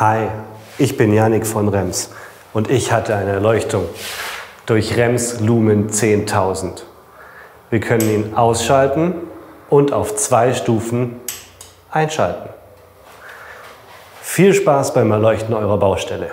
Hi, ich bin Janik von Rems und ich hatte eine Erleuchtung durch Rems Lumen 10.000. Wir können ihn ausschalten und auf zwei Stufen einschalten. Viel Spaß beim Erleuchten eurer Baustelle.